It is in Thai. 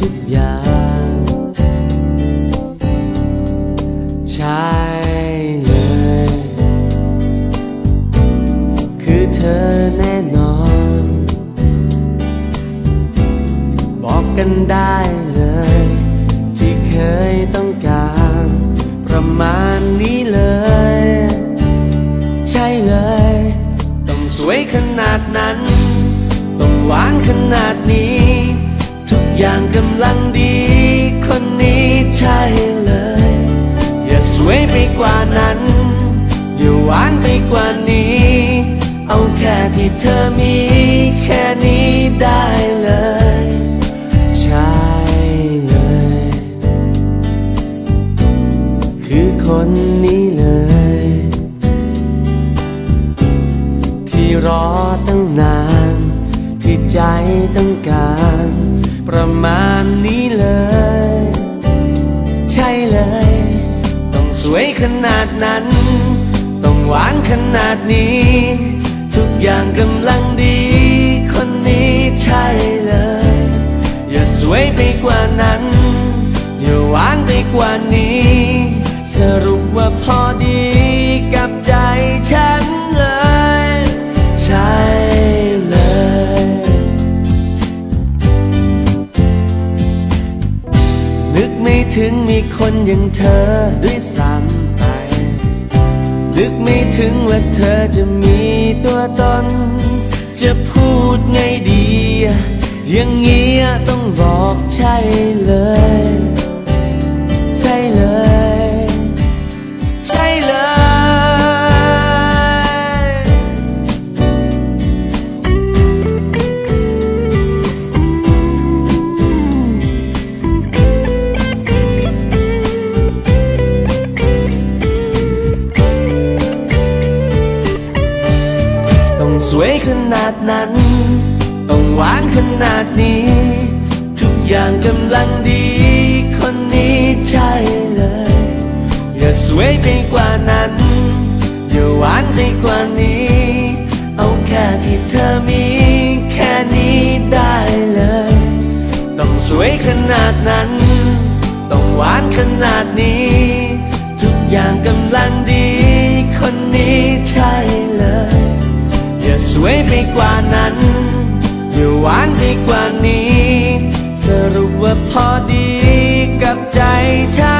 ทุกอย่าง ใช่เลย คือเธอแน่นอน บอกกันได้เลย ที่เคยต้องการ ประมาณนี้เลย ใช่เลย ต้องสวยขนาดไหน อย่างกำลังดี คนนี้ใช่เลย อย่าสวยไปกว่านั้น อย่าหวานไปกว่านี้ เอาแค่ที่เธอมี แค่นี้ได้เลย ใช่เลย คือคนนี้เลย ที่รอตั้งนาน ที่ใจต้องการ ประมาณนี้เลย ใช่เลย ต้องสวยขนาดนั้น ต้องหวานขนาดนี้ ทุกอย่างกำลังดี คนนี้ใช่เลย อย่าสวยไปกว่านั้น อย่าหวานไปกว่านี้ กไม่ถึงมีคนอย่างเธอด้วยซ้ำไป นึกไม่ถึงว่าเธอจะมีตัวตน จะพูดไงดี อย่างเงี้ยต้องบอกใช่เลย วยขนาดนั้น ต้องหวานขนาดนี้ ทุกอย่างกำลังดี คนนี้ใช่เลย อย่าสวยไปกว่านั้น อย่าหวานไปกว่านี้ เอาแค่ที่เธอมี แค่นี้ได้เลย ต้องสวยขนาดนั้น ต้องหวานขนาดนี้ วยไปกว่านั้น อย่าหวานไปกว่านี้ สรุปว่าพอดีกับใจฉัน